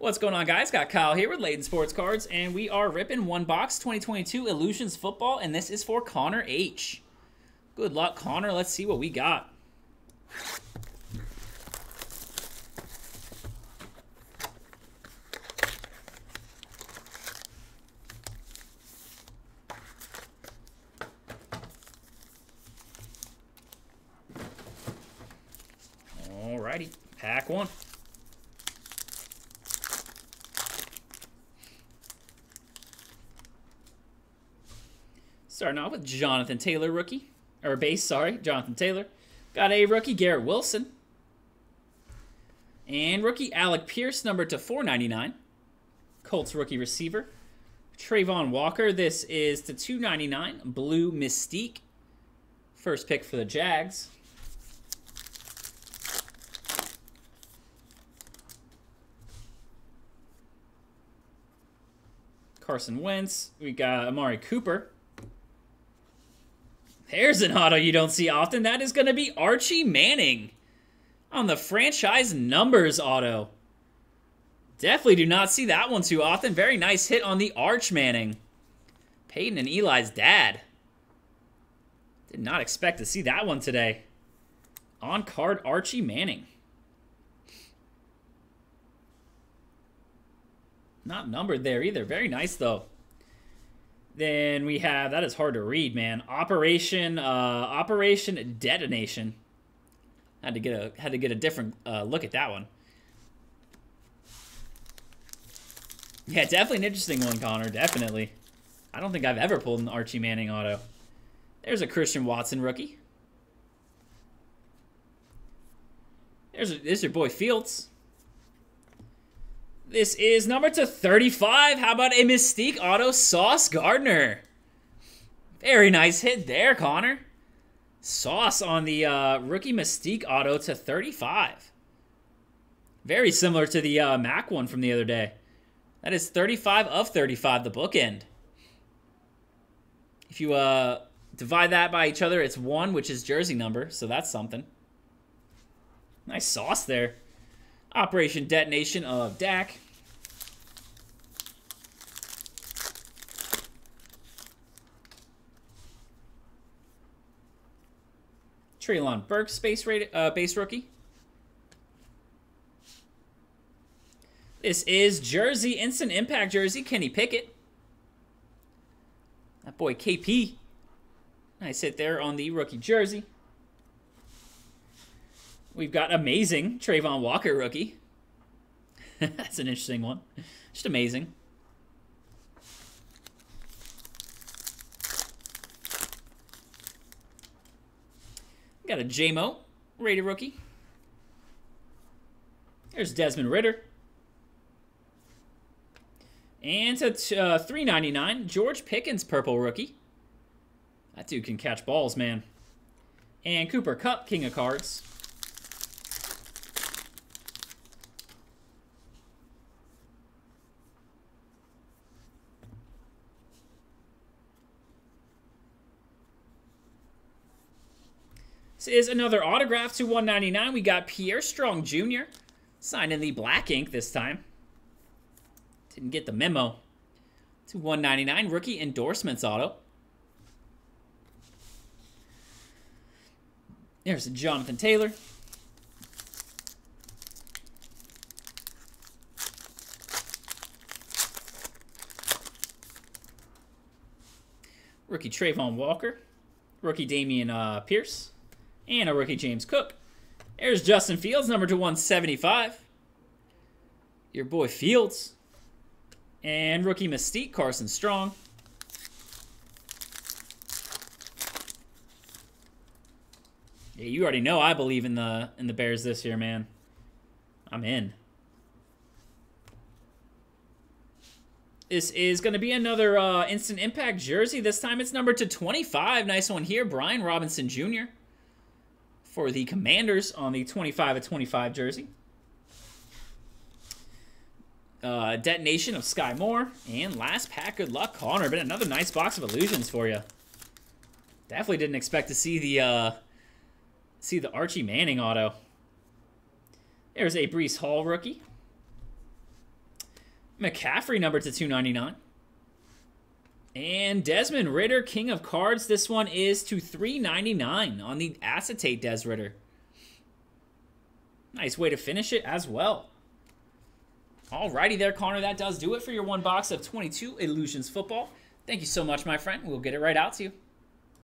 What's going on, guys? Got Kyle here with Layton Sports Cards, and we are ripping one box 2022 Illusions Football, and this is for Connor H. Good luck, Connor. Let's see what we got. Alrighty, pack one. Starting off with Jonathan Taylor, rookie. Or base, sorry. Jonathan Taylor. Got a rookie, Garrett Wilson. And rookie, Alec Pierce, number to 499. Colts rookie receiver. Travon Walker, this is to 299. Blue Mystique. First pick for the Jags. Carson Wentz. We got Amari Cooper. There's an auto you don't see often. That is going to be Archie Manning on the franchise numbers auto. Definitely do not see that one too often. Very nice hit on the Arch Manning. Peyton and Eli's dad. Did not expect to see that one today. On card Archie Manning. Not numbered there either. Very nice, though. Then we have, that is hard to read, man. Operation, uh, Operation Detonation. Had to get a, had to get a different uh, look at that one. Yeah, definitely an interesting one, Connor. Definitely. I don't think I've ever pulled an Archie Manning auto. There's a Christian Watson rookie. There's, a, there's your boy Fields. This is number to 35. How about a Mystique Auto Sauce Gardner? Very nice hit there, Connor. Sauce on the uh, rookie Mystique Auto to 35. Very similar to the uh, Mac one from the other day. That is 35 of 35, the bookend. If you uh, divide that by each other, it's one, which is jersey number, so that's something. Nice sauce there. Operation Detonation of Dak. Treylon Burke, space rated, uh, base rookie. This is Jersey, Instant Impact Jersey, Kenny Pickett. That boy KP. Nice hit there on the rookie jersey. We've got amazing Travon Walker rookie. That's an interesting one. Just amazing. Got a JMO rated rookie. There's Desmond Ridder. And to uh, 3.99, George Pickens purple rookie. That dude can catch balls, man. And Cooper Kupp, king of cards. This is another autograph to 199. We got Pierre Strong Jr. Signed in the black ink this time. Didn't get the memo. To 199 rookie endorsements auto. There's Jonathan Taylor. Rookie Travon Walker. Rookie Dameon uh, Pierce and a rookie James Cook. There's Justin Fields, number to 175. Your boy Fields. And rookie Mystique, Carson Strong. Yeah, you already know I believe in the in the Bears this year, man. I'm in. This is going to be another uh, Instant Impact jersey. This time it's number to 25. Nice one here. Brian Robinson Jr for the Commanders on the 25 of 25 jersey. Uh, detonation of Skyy Moore. And last pack, good luck, Connor. Been another nice box of illusions for you. Definitely didn't expect to see the uh, see the Archie Manning auto. There's a Breece Hall rookie. McCaffrey number to 299. And Desmond Ridder, King of Cards. This one is to 399 on the acetate Des Ridder. Nice way to finish it as well. Alrighty there, Connor. That does do it for your one box of 22 Illusions Football. Thank you so much, my friend. We'll get it right out to you.